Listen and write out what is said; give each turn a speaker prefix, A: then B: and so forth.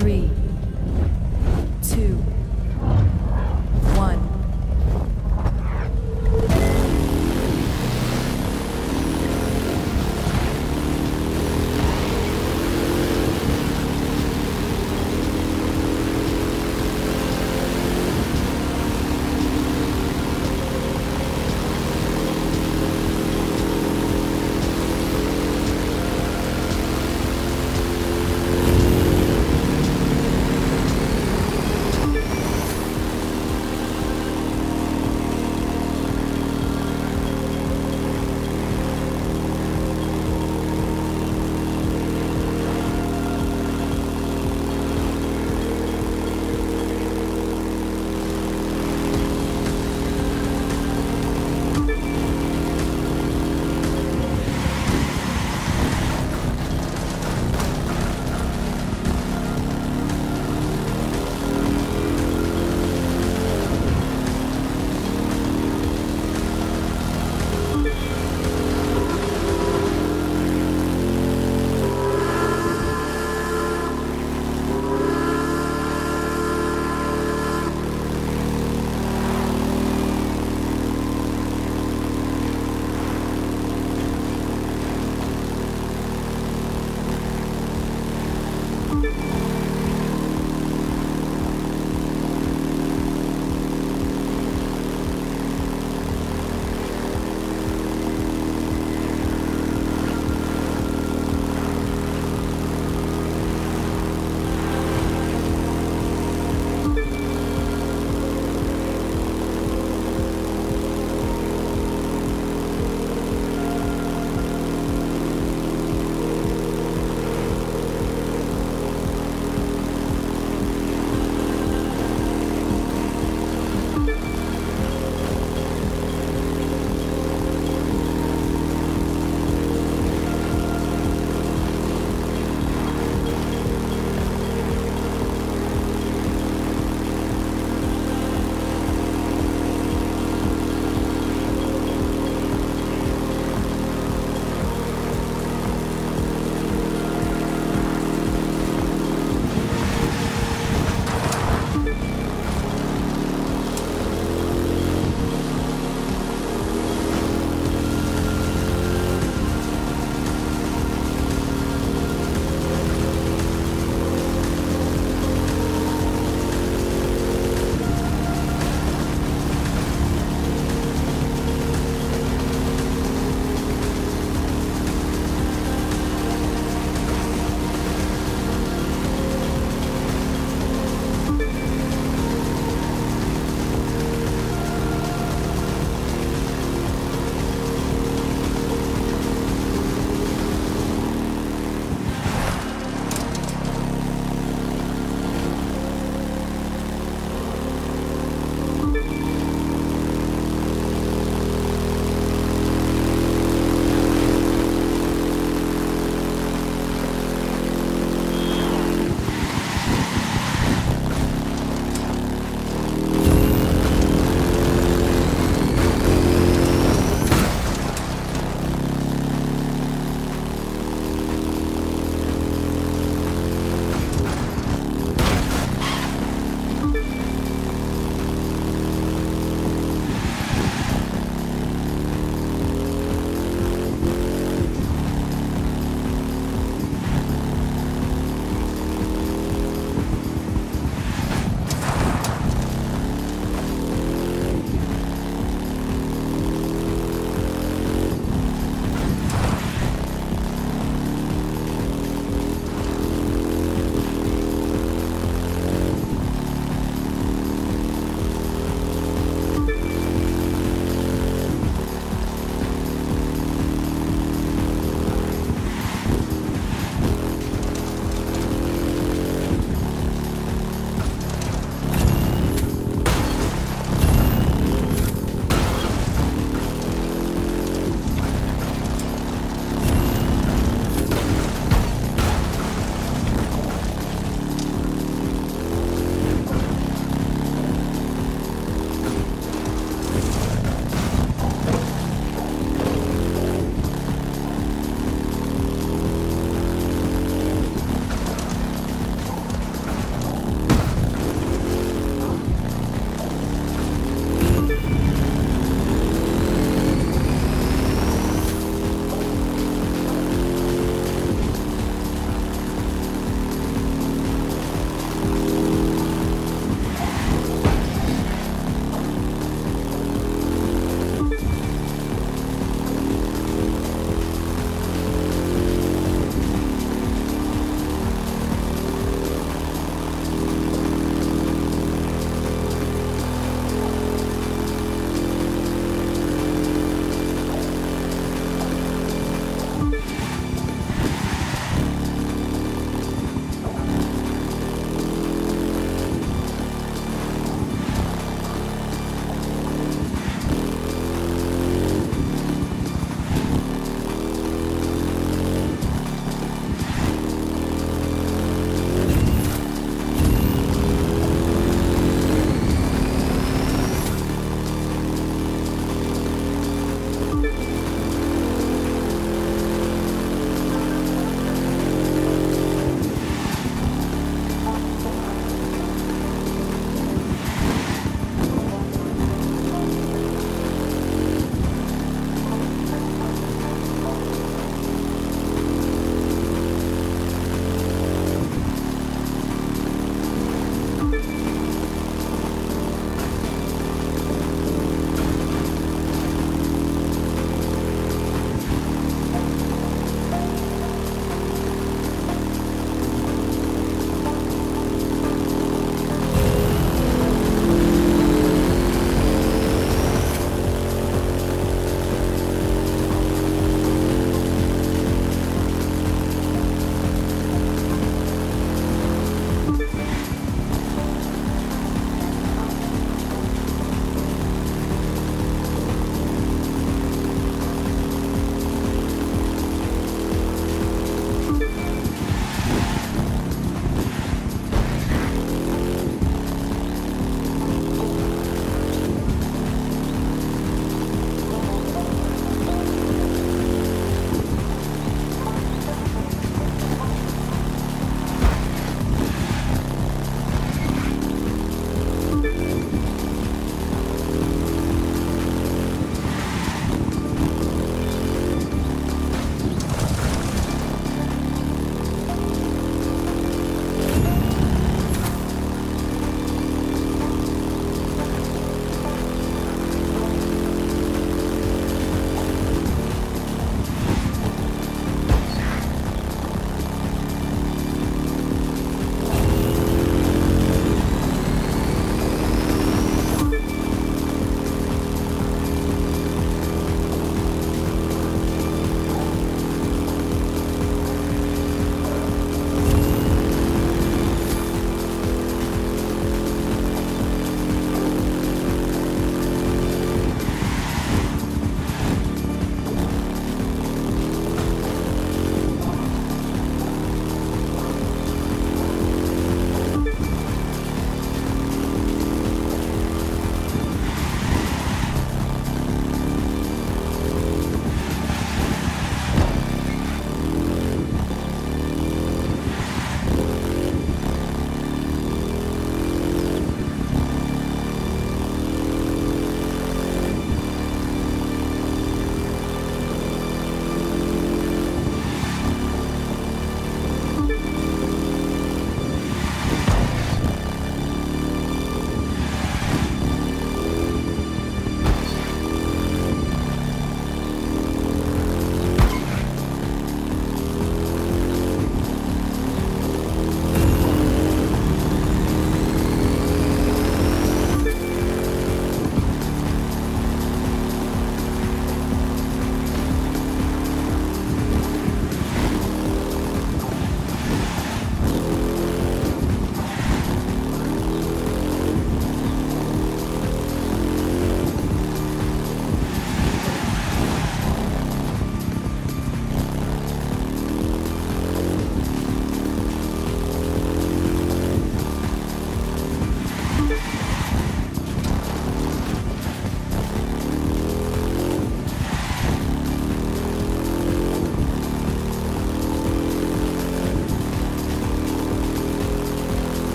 A: three, two,